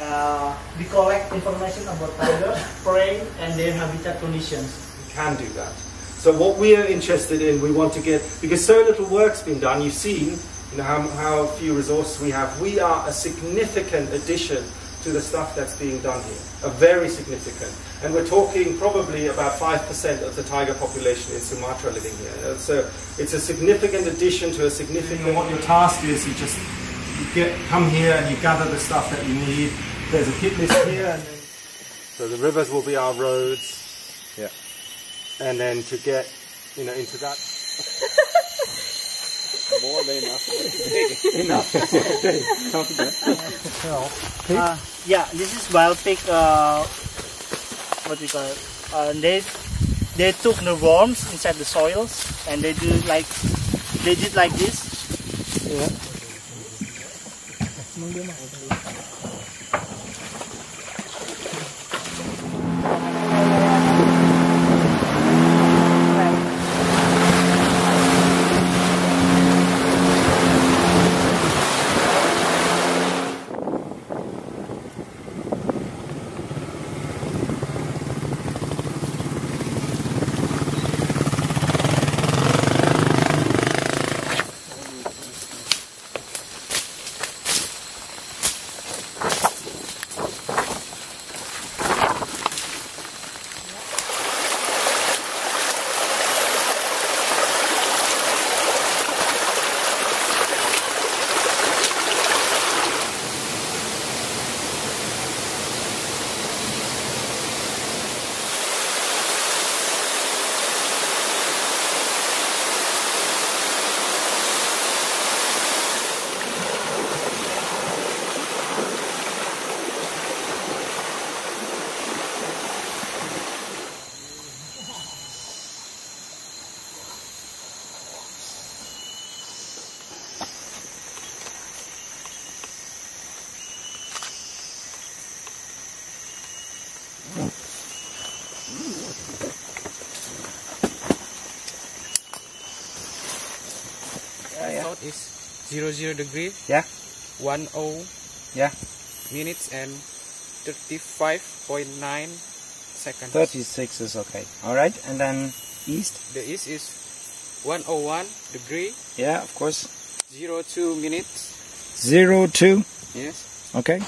Uh, we collect information about tigers, prey, and their habitat conditions. We can do that. So what we are interested in, we want to get, because so little work's been done, you've seen you know, how, how few resources we have. We are a significant addition to the stuff that's being done here, a very significant. And we're talking probably about 5% of the tiger population in Sumatra living here. So it's a significant addition to a significant... And what your task is, you just you get, come here and you gather the stuff that you need. There's a hit list here. And then so the rivers will be our roads. Yeah. And then to get, you know, into that... More than enough. Enough. okay. Uh, yeah, this is biotech. Uh, what we call it? Uh, they they took the worms inside the soils and they do like they did like this. Yeah. South is zero zero degree. Yeah. One oh. Yeah. Minutes and thirty five point nine seconds. 36 is okay. Alright, and then east? The east is one oh one degree. Yeah, of course. Zero two minutes. Zero two. Yes. Okay.